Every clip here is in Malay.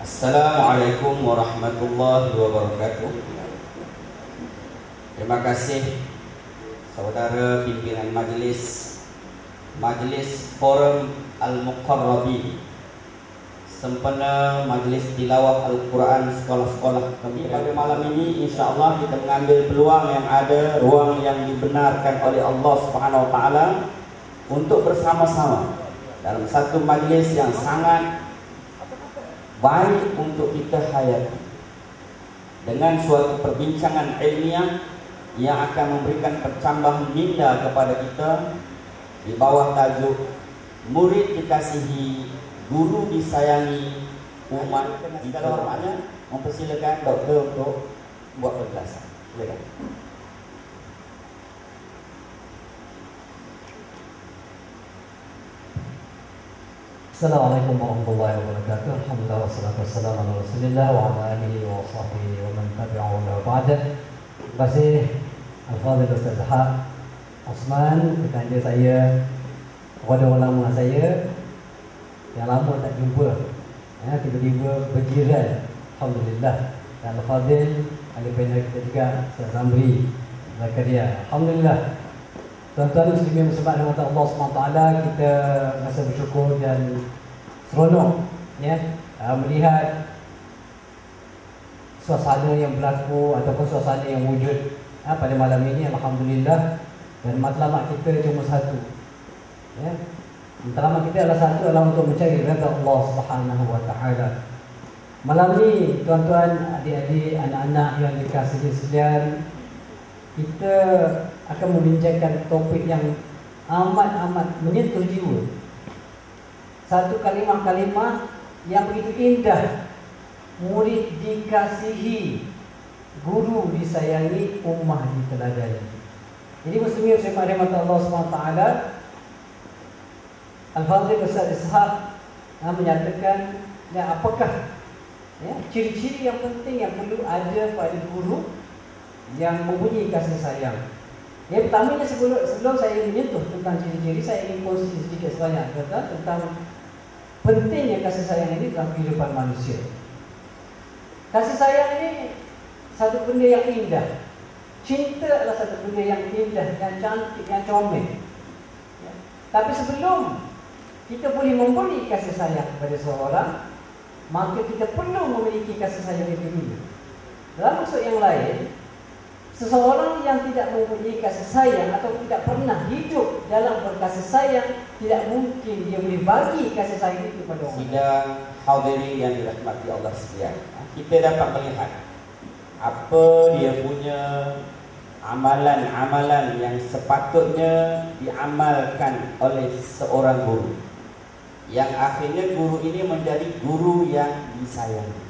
Assalamualaikum warahmatullahi wabarakatuh. Terima kasih saudara pimpinan majlis Majlis Forum Al-Muqarrabi sempena majlis tilawah Al-Quran sekolah-sekolah kami pada malam ini insya-Allah kita mengambil peluang yang ada ruang yang dibenarkan oleh Allah Subhanahu Taala untuk bersama-sama dalam satu majlis yang sangat baik untuk kita hayati. Dengan suatu perbincangan ilmiah yang akan memberikan percambahan minda kepada kita di bawah tajuk murid dikasihi guru disayangi umat kita hormatnya mempersilakan doktor untuk buat penjelasan. Silakan Assalamualaikum warahmatullahi wabarakatuh. Alhamdulillah wassalatu wassalamu ala Rasulillah wa ala alihi wa sahbihi wa man tabi'ahu wa ba'da. Terima kasih Al-Fadhil Ustaz Zahab Osman kerana saya kepada orang lama saya yang lama tak jumpa. Ya, tiba-tiba berjiran. Alhamdulillah. Dan Al-Fadhil panel kita juga Ustaz Zamri Zakaria. Alhamdulillah Tuan-tuan muslimin bersama dengan Allah SWT kita rasa bersyukur dan seronok ya uh, melihat suasana yang berlaku ataupun suasana yang wujud uh, pada malam ini Alhamdulillah. Dan matlamat kita cuma satu ya. Matlamat kita adalah satu adalah untuk mencari redha Allah taala. Malam ini tuan-tuan adik-adik anak-anak yang dikasihi sekalian kita akan membincangkan topik yang amat-amat menyentuh jiwa. Satu kalimah-kalimah yang begitu indah. Murid dikasihi, guru disayangi, ummah diteladani. Jadi muslimin saya rahmat Allah SWT Al-Fadhil Ustaz Ishaq menyatakan ya, apakah ya, ciri-ciri yang penting yang perlu ada pada guru yang mempunyai kasih sayang. Yang pertamanya sebelum, sebelum saya menyentuh tentang ciri-ciri, saya ingin kongsi sedikit sebanyak kata tentang pentingnya kasih sayang ini dalam kehidupan manusia. Kasih sayang ini satu benda yang indah. Cinta adalah satu benda yang indah, yang cantik, yang comel. Ya. Tapi sebelum kita boleh memberi kasih sayang kepada seorang, maka kita perlu memiliki kasih sayang itu dulu. Dalam maksud yang lain, Seseorang yang tidak mempunyai kasih sayang atau tidak pernah hidup dalam berkasih sayang tidak mungkin dia boleh bagi kasih sayang itu kepada orang. Sidang hadirin yang dirahmati Allah sekalian. Kita dapat melihat apa dia punya amalan-amalan yang sepatutnya diamalkan oleh seorang guru. Yang akhirnya guru ini menjadi guru yang disayangi.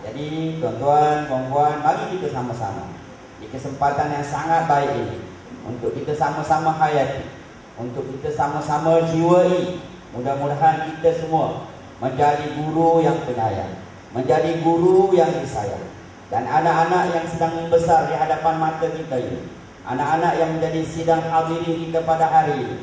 Jadi tuan-tuan, puan-puan, mari kita sama-sama di kesempatan yang sangat baik ini untuk kita sama-sama hayati, untuk kita sama-sama jiwai. Mudah-mudahan kita semua menjadi guru yang penyayang, menjadi guru yang disayang. Dan anak-anak yang sedang membesar di hadapan mata kita ini, anak-anak yang menjadi sidang hadirin kita pada hari ini,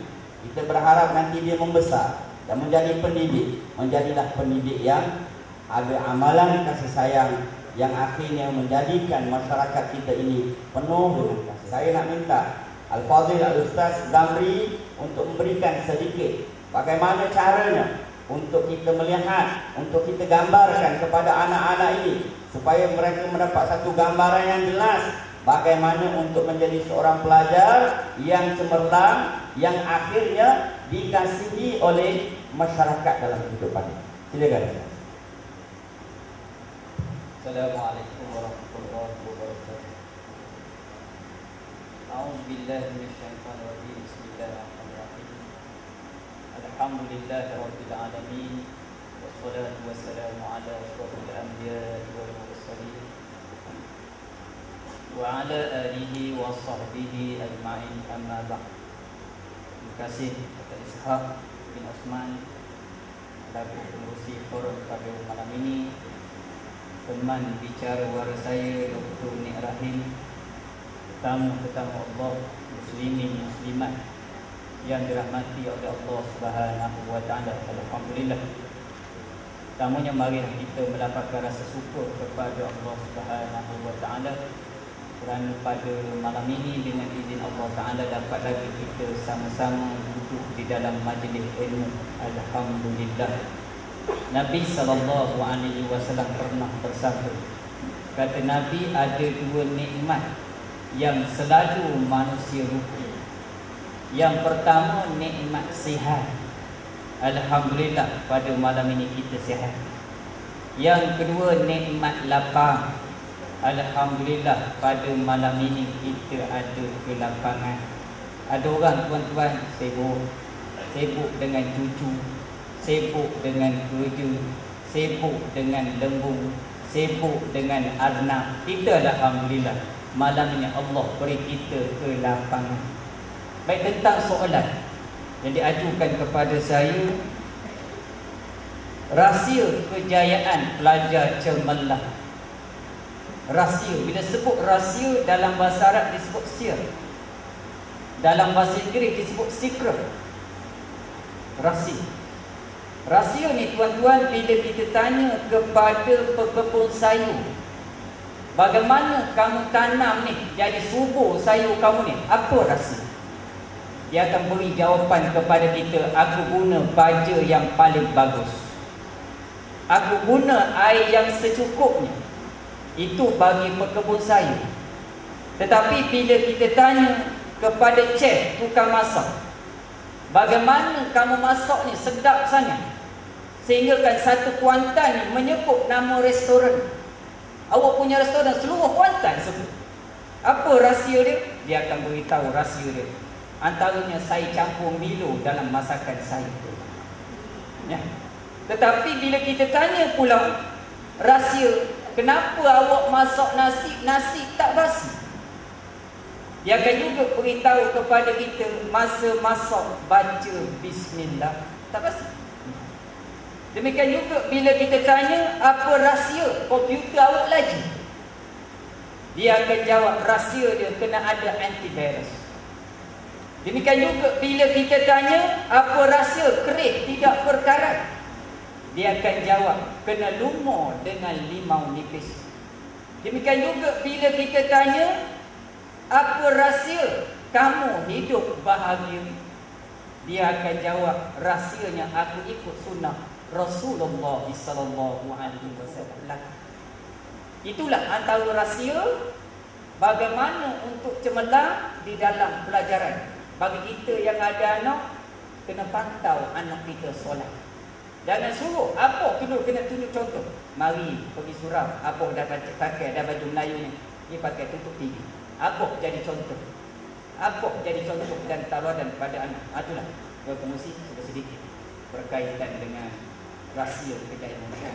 kita berharap nanti dia membesar dan menjadi pendidik, menjadilah pendidik yang ada amalan kasih sayang yang akhirnya menjadikan masyarakat kita ini penuh dengan kasih. Saya nak minta Al-Fadhil Al-Ustaz Zamri untuk memberikan sedikit bagaimana caranya untuk kita melihat, untuk kita gambarkan kepada anak-anak ini supaya mereka mendapat satu gambaran yang jelas bagaimana untuk menjadi seorang pelajar yang cemerlang yang akhirnya dikasihi oleh masyarakat dalam kehidupannya. Silakan. Assalamualaikum warahmatullahi wabarakatuh. A'udzu billahi minasyaitonir rajim. Bismillahirrahmanirrahim. Alhamdulillahi rabbil alamin. Wassalatu wassalamu ala asyrafil anbiya'i wal mursalin. Wa ala alihi wa sahbihi ajma'in amma ba'd. Terima kasih kepada Ishaq bin Osman Lagu pengurusi forum pada malam ini teman bicara waris saya Dr. Nik Rahim tetamu-tetamu Allah muslimin muslimat yang dirahmati oleh Allah Subhanahu wa taala alhamdulillah Tamunya mari kita mendapatkan rasa syukur kepada Allah Subhanahu wa taala kerana pada malam ini dengan izin Allah Taala dapat lagi kita sama-sama duduk di dalam majlis ilmu alhamdulillah. Nabi sallallahu alaihi wasallam pernah bersabda kata Nabi ada dua nikmat yang selalu manusia rugi. Yang pertama nikmat sihat Alhamdulillah pada malam ini kita sihat. Yang kedua nikmat lapar. Alhamdulillah pada malam ini kita ada kelapangan. Ada orang tuan-tuan sibuk. Sibuk dengan cucu. Sibuk dengan kerja. Sibuk dengan lembu. Sibuk dengan arnab. Kita Alhamdulillah. Malam ini Allah beri kita kelapangan. Baik tentang soalan yang diajukan kepada saya rahsia kejayaan pelajar cemerlang rahsia bila sebut rahsia dalam bahasa Arab disebut sir dalam bahasa Inggeris disebut secret rahsia rahsia ni tuan-tuan bila kita tanya kepada pekebun sayur. Bagaimana kamu tanam ni? Jadi subur sayur kamu ni. Apa rahsia? Dia akan beri jawapan kepada kita aku guna baja yang paling bagus. Aku guna air yang secukupnya. Itu bagi pekebun saya tetapi bila kita tanya kepada chef tukang masak bagaimana kamu masak ni sedap sangat sehingga kan satu kuantan ni menyebut nama restoran. Awak punya restoran seluruh kuantan sebut apa rahsia dia? Dia akan beritahu rahsia dia. Antaranya saya campur Milo dalam masakan saya. Ya. Tetapi bila kita tanya pula Rahsia Kenapa awak masak nasi Nasi tak basi? Dia akan juga beritahu kepada kita Masa masak baca Bismillah. Tak basi Demikian juga bila kita tanya Apa rahsia komputer awak lagi Dia akan jawab rahsia dia kena ada antivirus Demikian juga bila kita tanya apa rahsia keris tidak berkarat. Dia akan jawab kena lumur dengan limau nipis. Demikian juga bila kita tanya apa rahsia kamu hidup bahagia. Dia akan jawab rahsianya aku ikut sunnah Rasulullah sallallahu alaihi wasallam. Itulah antara rahsia bagaimana untuk cemerlang di dalam pelajaran. Bagi kita yang ada anak Kena pantau anak kita solat. Jangan suruh Apa kena kena tunjuk contoh. Mari pergi surau Apa dah pakai dah baju Melayu ni Dia pakai tutup TV Apa jadi contoh? Apa jadi contoh dan taruhan pada anak? Ah, Itulah. Berfungsi sedikit Berkaitan dengan rahsia dekat emosi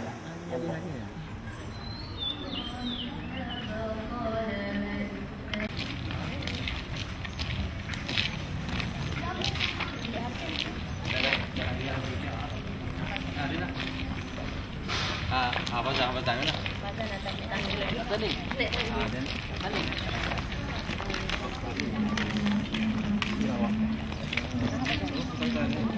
Ah, apa dah apa dah ni? Tadi. Tadi. Tadi. Tadi. Tadi. Tadi. Tadi. Tadi. Tadi. Tadi. Tadi. Tadi.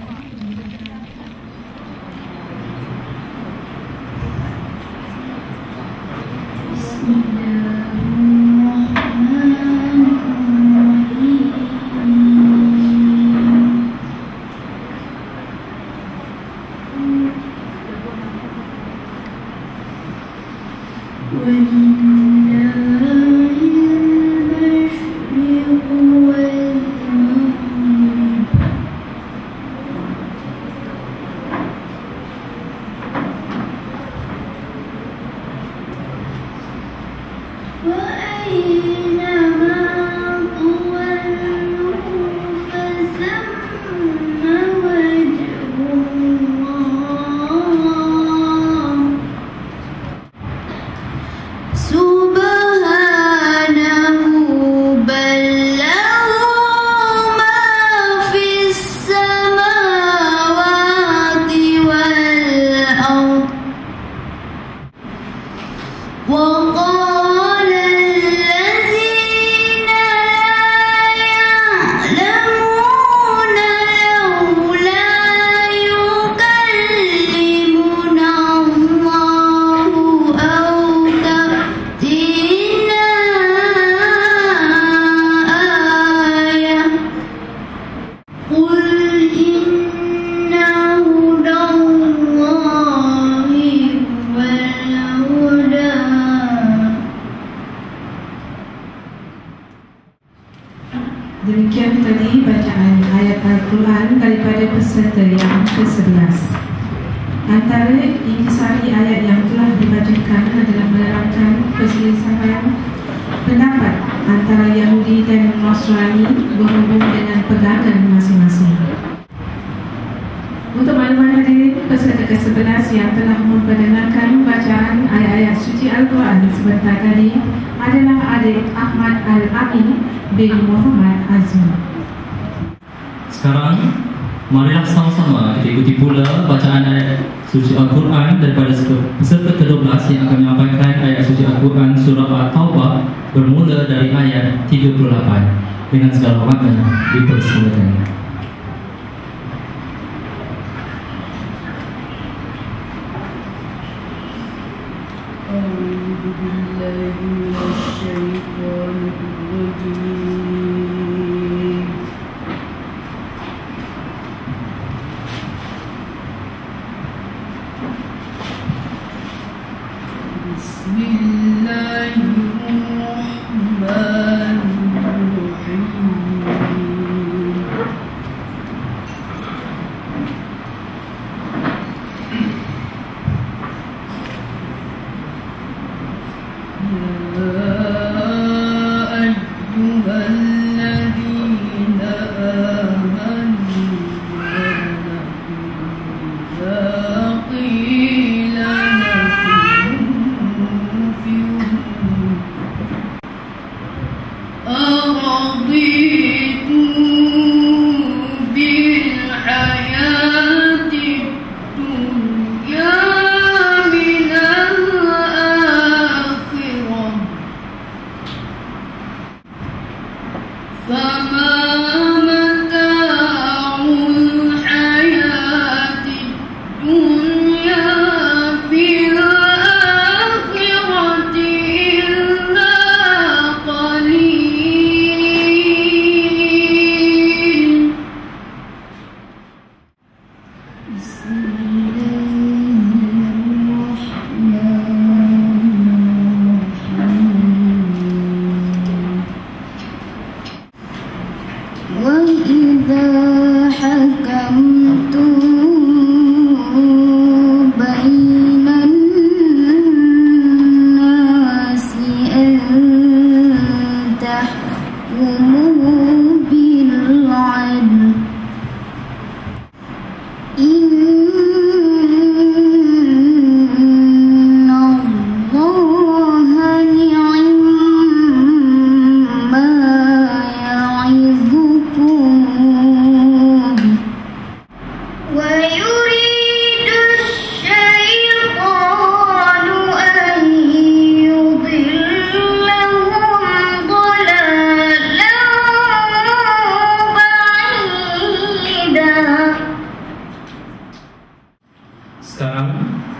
Pamanan dito sa mga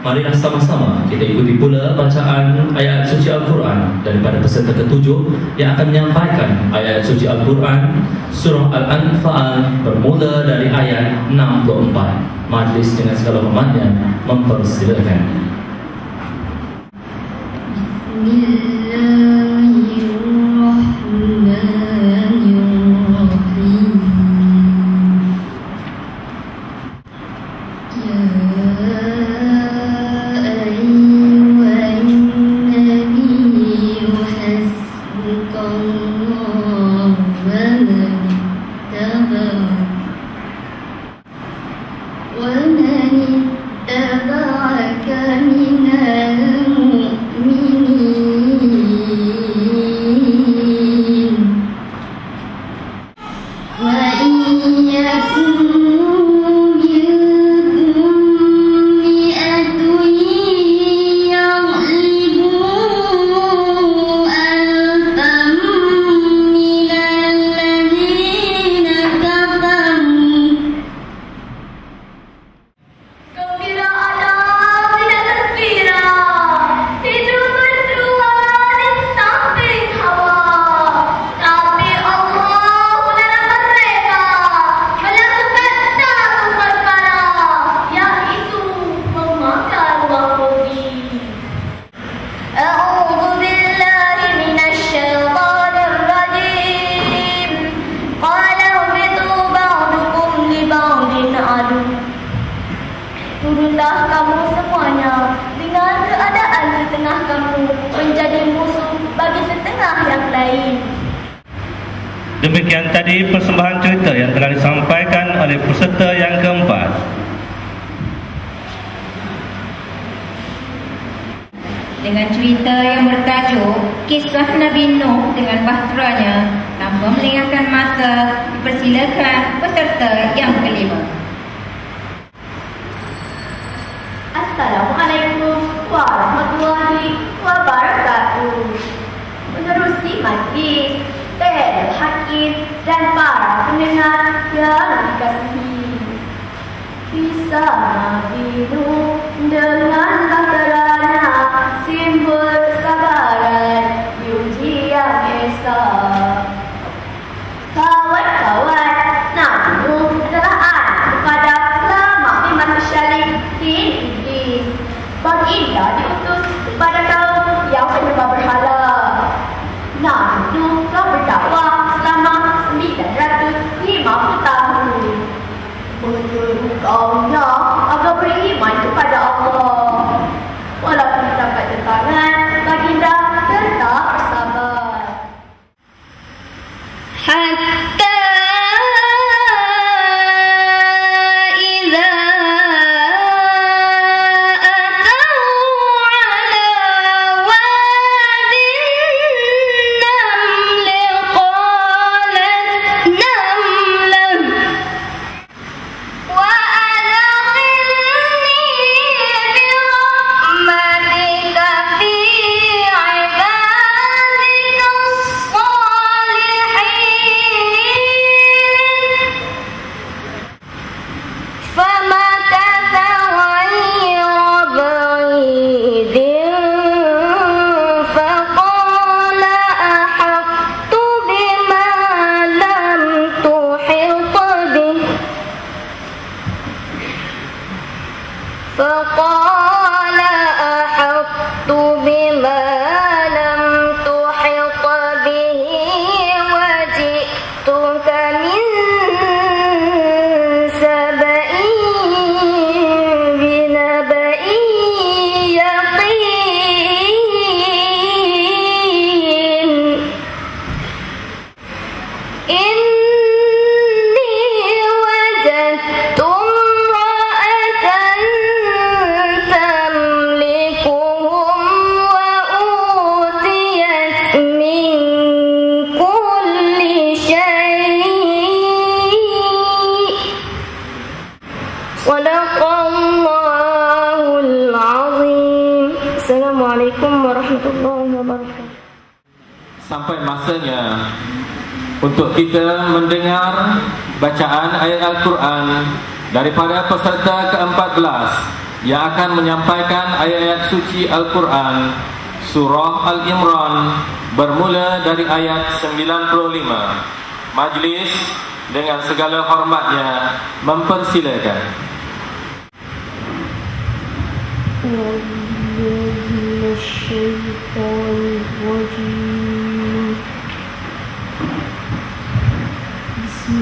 Marilah sama-sama kita ikuti pula bacaan ayat suci Al-Quran daripada peserta ketujuh yang akan menyampaikan ayat suci Al-Quran surah Al-Anfal bermula dari ayat 64. Majlis dengan segala hormatnya mempersilakan. Bismillahirrahmanirrahim. Sabinu Dalu untuk kita mendengar bacaan ayat Al-Quran daripada peserta ke-14 yang akan menyampaikan ayat-ayat suci Al-Quran Surah Al-Imran bermula dari ayat 95 Majlis dengan segala hormatnya mempersilakan. Allahumma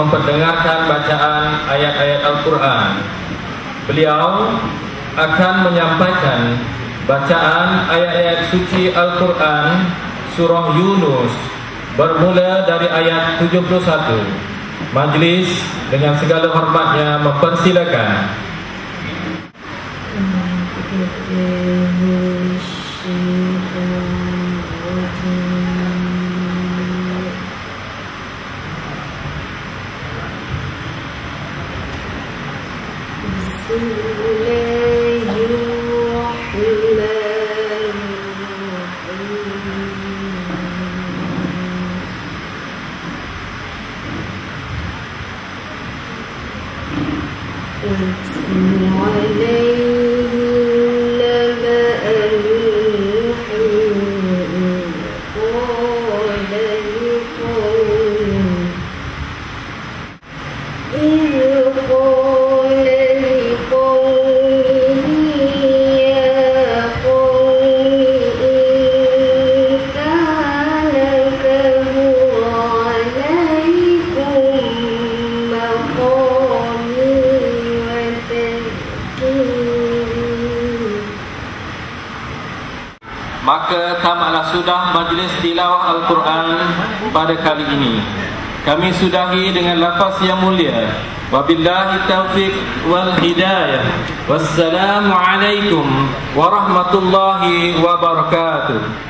memperdengarkan bacaan ayat-ayat Al-Quran. Beliau akan menyampaikan bacaan ayat-ayat suci Al-Quran surah Yunus bermula dari ayat 71. Majlis dengan segala hormatnya mempersilakan. Maka tamatlah sudah majlis tilawah Al-Quran pada kali ini. Kami sudahi dengan lafaz yang mulia. Wabillahi taufiq wal hidayah. Wassalamualaikum warahmatullahi wabarakatuh.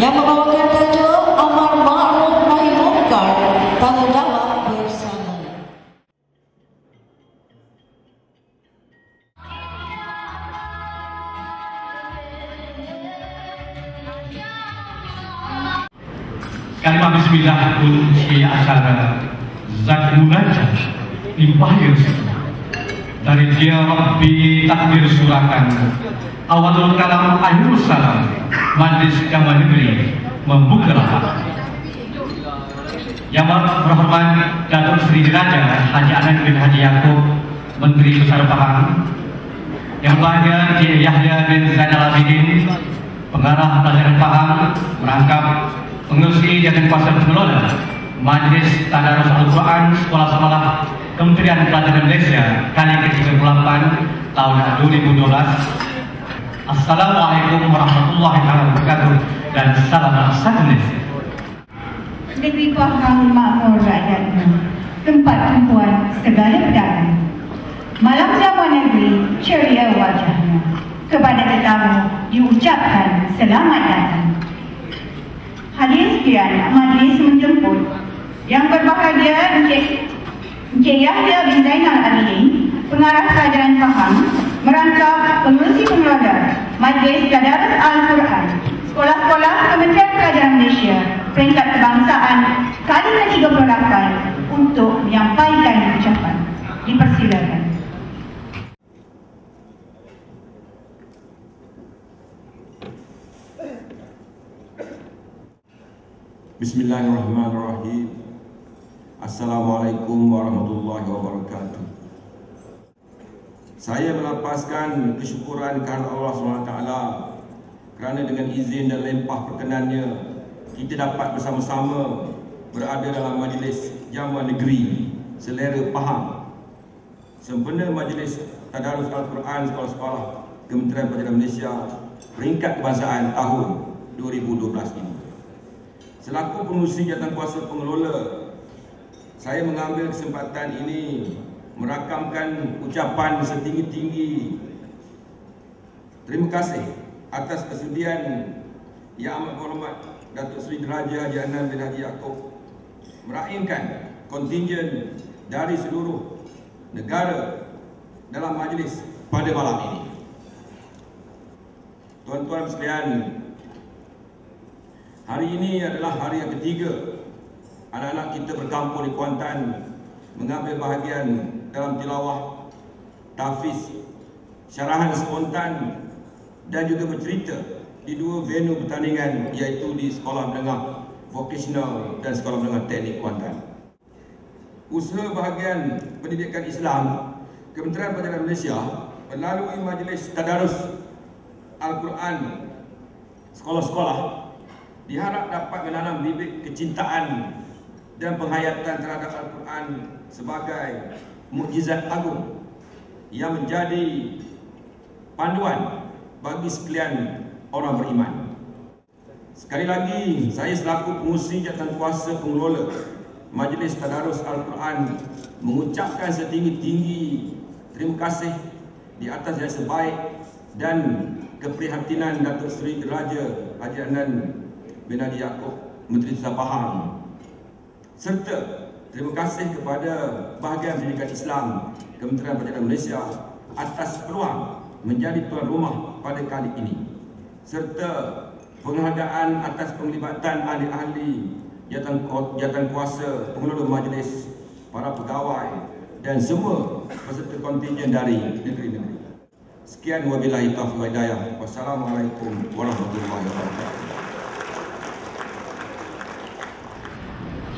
Yang membawakan tajuk Amar Ma'ruf Nahi Munkar Tanggungjawab Bersama. Kalimah Bismillah kunci acara Zat Limpah Yusuf Dari dia Rabbi takdir surakan Awalul kalam akhirul salam Majlis Jawa Negeri Membuka rapat. Yang berhormat Datuk Seri Raja Haji Anan bin Haji Yaakob Menteri Besar Pahang Yang bahagia Cik Yahya bin Zainal Abidin Pengarah Pelajaran Pahang Merangkap pengurusi dan kuasa pengelola Majlis Tadarus Al-Quran Sekolah Sekolah Kementerian Pelajaran Malaysia kali ke-38 tahun 2012 Assalamualaikum warahmatullahi wabarakatuh. Dan salam Malaysia Negeri Pahang makmur rakyatnya Tempat tumpuan segala pedagang Malam zaman negeri ceria wajahnya. Kepada tetamu diucapkan selamat datang. Hadirin sekalian, majlis menjemput yang berbahagia Encik Encik Yahya bin Zainal Abidin, pengarah pelajaran faham, merangkap pengurusi pengelola Majlis Tadarus Al-Quran, Sekolah-sekolah Kementerian Pelajaran Malaysia, peringkat kebangsaan kali ke-38 untuk menyampaikan ucapan. Dipersilakan. Bismillahirrahmanirrahim. Assalamualaikum warahmatullahi wabarakatuh. Saya melapaskan kesyukuran kerana Allah SWT kerana dengan izin dan lempah perkenannya kita dapat bersama-sama berada dalam majlis jamuan negeri selera Pahang sempena majlis Tadarus Al-Quran Sekolah-Sekolah Kementerian Pelajaran Malaysia peringkat kebangsaan tahun 2012 ini. Selaku pengurusi jawatan kuasa pengelola, saya mengambil kesempatan ini merakamkan ucapan setinggi-tinggi terima kasih atas kesudian Yang Amat Berhormat Datuk Seri Deraja Haji Anan bin Haji Yaakob meraihkan kontingen dari seluruh negara dalam majlis pada malam ini. Tuan-tuan sekalian, hari ini adalah hari yang ketiga anak-anak kita berkampung di Kuantan mengambil bahagian dalam tilawah, tafiz, syarahan spontan dan juga bercerita di dua venue pertandingan iaitu di Sekolah Menengah Vocasional dan Sekolah Menengah Teknik Kuantan. Usaha bahagian pendidikan Islam Kementerian Pendidikan Malaysia melalui Majlis Tadarus Al-Quran sekolah-sekolah diharap dapat menanam bibit kecintaan dan penghayatan terhadap Al-Quran sebagai mukjizat agung yang menjadi panduan bagi sekalian orang beriman. Sekali lagi, saya selaku pengurusi jatuh kuasa pengelola Majlis Tadarus Al-Quran mengucapkan setinggi-tinggi terima kasih di atas yang sebaik dan keprihatinan Datuk Seri Deraja Haji Anan bin Haji Yaakob Menteri Pahang serta terima kasih kepada bahagian pendidikan Islam Kementerian Pendidikan Malaysia atas peluang menjadi tuan rumah pada kali ini serta penghargaan atas penglibatan ahli-ahli jawatan kuasa pengelola majlis para pegawai dan semua peserta kontingen dari negeri-negeri. Sekian wabillahi taufiq wa hidayah. Wassalamualaikum warahmatullahi wabarakatuh.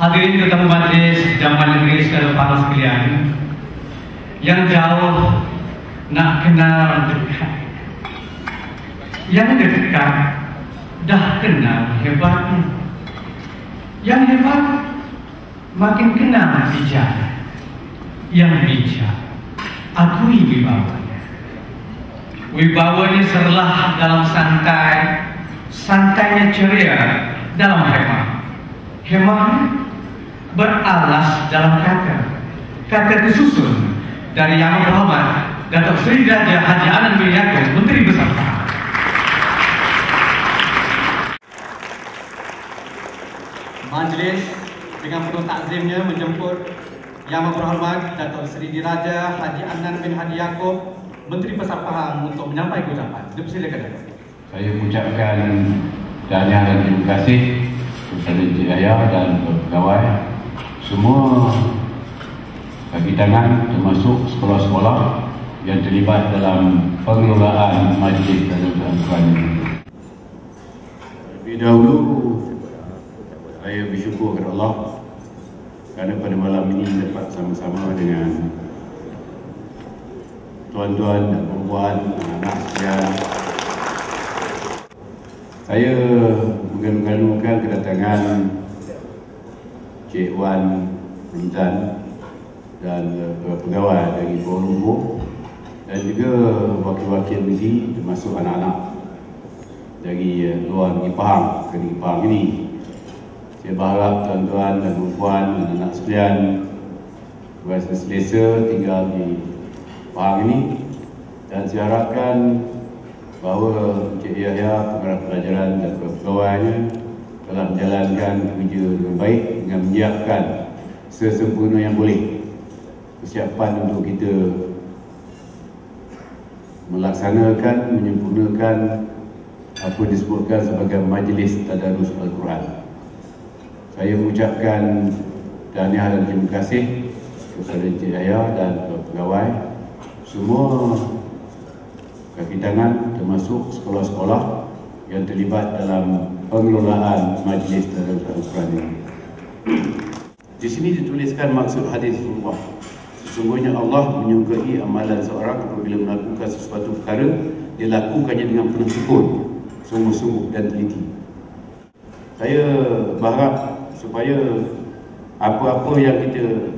Hadirin tetamu majlis Jamal Negeri sekalian para sekalian. Yang jauh nak kenal dekat. Yang dekat dah kenal hebatnya yang hebat makin kenal bijak yang bijak akui wibawanya wibawanya serlah dalam santai. Santainya ceria dalam hemah hemah beralas dalam kata kata disusun dari yang berhormat Datuk Seri Raja Haji Anan bin Yaakob Menteri Besar Majlis dengan penuh takzimnya menjemput yang berhormat Datuk Seri Diraja Haji Anan bin Haji Yaakob Menteri Besar Pahang untuk menyampaikan ucapan. Dipersilakan. Saya mengucapkan tahniah dan terima kasih kepada Encik Ayah dan pegawai semua kaki tangan termasuk sekolah-sekolah yang terlibat dalam pengelolaan majlis dan ini. Lebih dahulu saya bersyukur kepada Allah kerana pada malam ini dapat sama-sama dengan tuan-tuan dan perempuan, anak-anak sekalian. Saya mengalu-alukan kedatangan Cik Wan Rintan dan uh, pegawai dari Kuala Lumpur dan juga wakil-wakil negeri termasuk anak-anak dari uh, luar negeri Pahang ke negeri Pahang ini. Saya berharap tuan-tuan dan perempuan dan anak sekalian berasa selesa tinggal di Pahang ini dan saya harapkan bahawa Encik Yahya, pengarah pelajaran dan pegawainya telah menjalankan kerja dengan baik dengan menyiapkan sesempurna yang boleh. Persiapan untuk kita melaksanakan, menyempurnakan apa disebutkan sebagai Majlis Tadarus Al-Quran. Saya mengucapkan tahniah dan terima kasih kepada Encik Yaya dan pegawai semua kaki tangan termasuk sekolah-sekolah yang terlibat dalam pengelolaan majlis dalam Al-Quran ini. Di sini dituliskan maksud hadis Rasulullah. Sesungguhnya Allah menyukai amalan seorang apabila melakukan sesuatu perkara, dia lakukannya dengan penuh tekun, sungguh-sungguh dan teliti. Saya berharap supaya apa-apa yang kita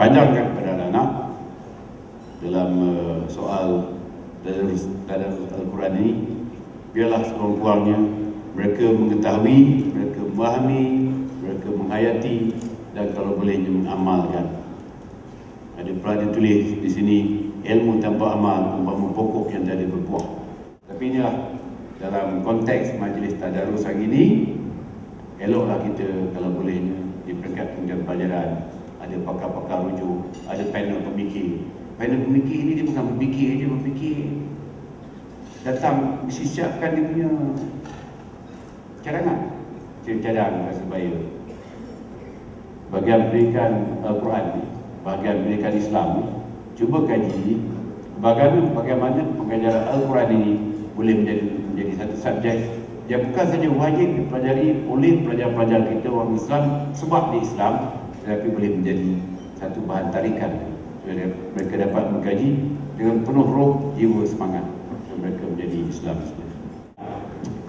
panjangkan kepada anak-anak dalam uh, soal dalam Al-Quran ini biarlah sekurang-kurangnya mereka mengetahui, mereka memahami, mereka menghayati dan kalau bolehnya mengamalkan. Ada pula ditulis di sini ilmu tanpa amal umpama pokok yang tak ada berbuah. Tapi inilah dalam konteks majlis tadarus hari ini eloklah kita kalau boleh di peringkat kemudian pelajaran ada pakar-pakar rujuk, ada panel pemikir. Panel pemikir ini dia bukan berfikir dia berfikir. Datang mesti siapkan dia punya cadangan. Cadang rasa bayar. Bagian pendidikan Al-Quran ni, bagian pendidikan Islam ni, cuba kaji bagaimana bagaimana pengajaran Al-Quran ini boleh menjadi menjadi satu subjek yang bukan saja wajib dipelajari oleh pelajar-pelajar kita orang Islam sebab di Islam tetapi boleh menjadi satu bahan tarikan mereka dapat mengkaji dengan penuh roh jiwa semangat mereka menjadi Islam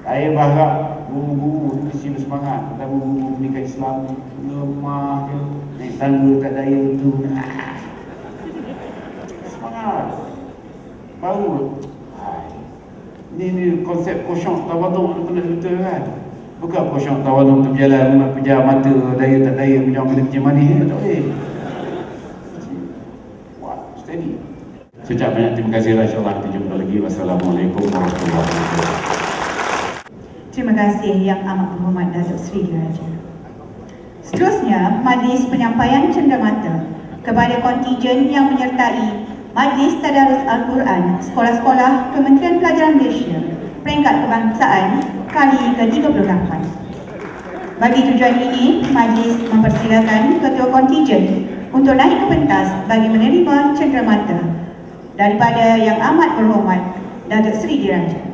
saya berharap guru-guru mesti bersemangat. Kata guru-guru pendidikan Islam Lemah je Naik tangga tak daya tu Semangat. Baru. Ini, ni konsep kosong tawaduk Kena betul kan. Bukan kosong tawaduk tu berjalan Pejar mata daya tak daya Pejar kena kecil manis Tak boleh. Sejak banyak terima kasih. InsyaAllah kita jumpa lagi. Wassalamualaikum warahmatullahi wabarakatuh Terima kasih Yang Amat Berhormat Datuk Seri Diraja. Seterusnya, Majlis Penyampaian Cenderamata kepada kontijen yang menyertai Majlis Tadarus Al-Quran Sekolah-Sekolah Kementerian Pelajaran Malaysia Peringkat Kebangsaan kali ke-38. Bagi tujuan ini, Majlis mempersilakan Ketua Kontijen untuk naik ke pentas bagi menerima cenderamata daripada Yang Amat Berhormat Datuk Seri Diraja.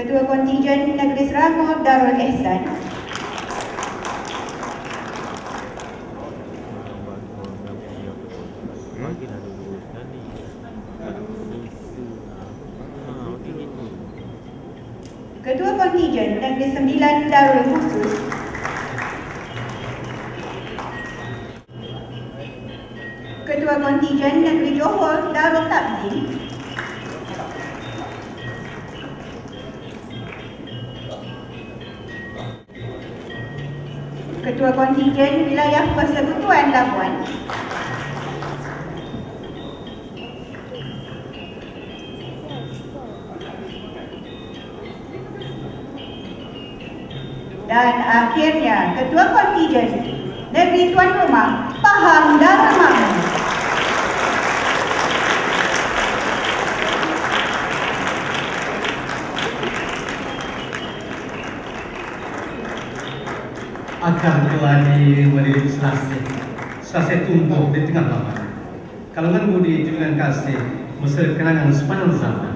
Ketua Kontijen Negeri Selangor Darul Ehsan Ketua Kontijen Negeri Sembilan Darul Khusus Ketua Kontijen Negeri Johor Darul Takzim Ketua Kontijen Wilayah Persekutuan Labuan. Dan akhirnya Ketua Kontijen Negeri Tuan Rumah Pahang Darul agar keladi menjadi selesai selesai tumbuh di tengah zaman kalangan budi dengan kasih mesti kenangan sepanjang zaman.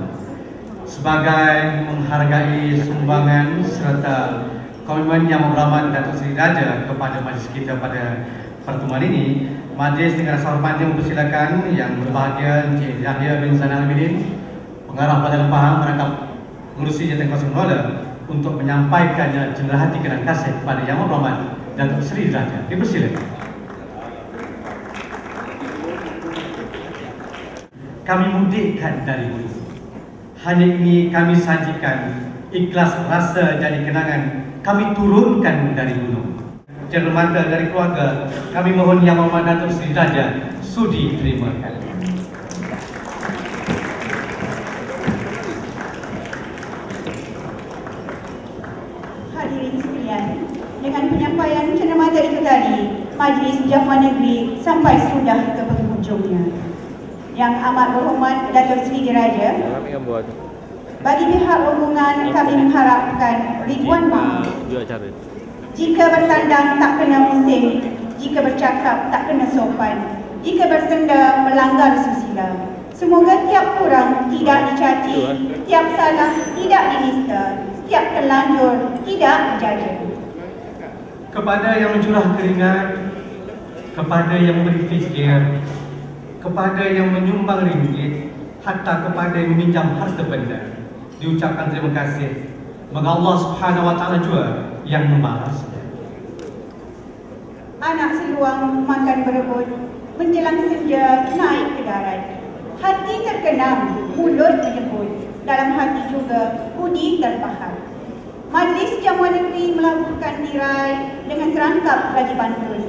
Sebagai menghargai sumbangan serta komitmen yang merahmat Datuk Seri Raja kepada majlis kita pada pertemuan ini majlis dengan rasa hormatnya mempersilakan yang berbahagia Encik Yahya bin Zainal Abidin pengarah Pelajaran Pahang merangkap mengurusi jatuh kosong untuk menyampaikannya cenderah hati kenang kasih kepada Yang Rahmat dan Seri Raja. Dipersilakan. Kami mudikkan dari dulu. Hanya ini kami sajikan ikhlas rasa jadi kenangan kami turunkan dari gunung. Cermata dari keluarga, kami mohon Yang Rahmat Datuk Seri Raja sudi terimakan. Majlis Jamuan Negeri sampai sudah ke penghujungnya. Yang amat berhormat Datuk Seri Diraja, bagi pihak rombongan kami mengharapkan Ridwan Mahal. Jika bertandang tak kena musim, jika bercakap tak kena sopan, jika bersenda melanggar susila. Semoga tiap kurang tidak dicaci, tiap salah tidak dinista, tiap terlanjur tidak dijaja kepada yang mencurah keringat, kepada yang memberi fikir, kepada yang menyumbang ringgit, hatta kepada yang meminjam harta benda. Diucapkan terima kasih. Moga Allah Subhanahu Wa Taala juga yang membalas. Anak seluang makan berebut, menjelang senja naik ke darat. Hati terkenang, mulut menyebut, dalam hati juga budi terpaham. Majlis Jamuan Negeri melabuhkan tirai dengan serangkap Raja Bantun.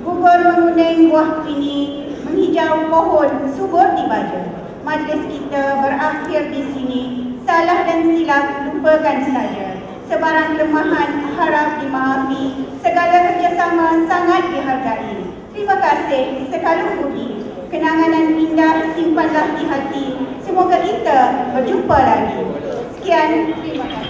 Gugur menguning buah ini menghijau pohon subur di baja. Majlis kita berakhir di sini. Salah dan silap lupakan saja. Sebarang kelemahan harap dimaafi. Segala kerjasama sangat dihargai. Terima kasih sekali budi. Kenangan yang indah simpanlah di hati. Semoga kita berjumpa lagi. Sekian, terima kasih.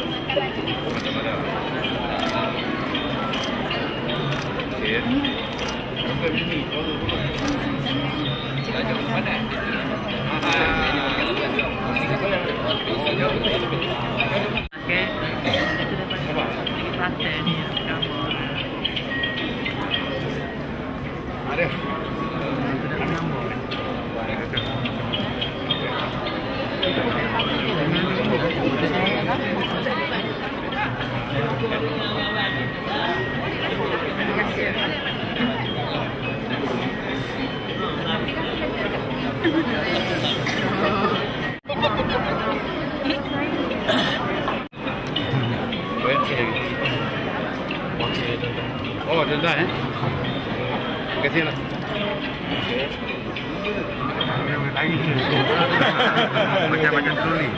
Macam-macam troli.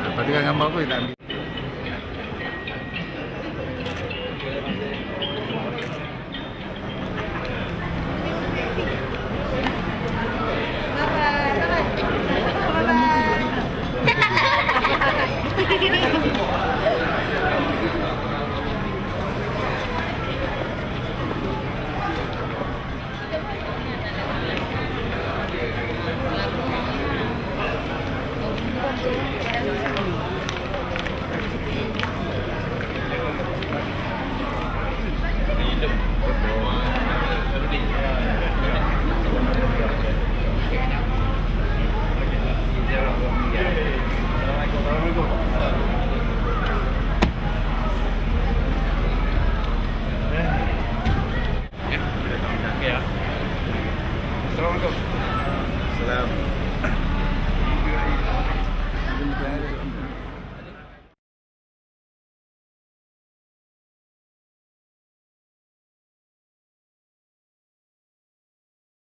Lepas tu kan gambar apa tak ambil. Assalamualaikum.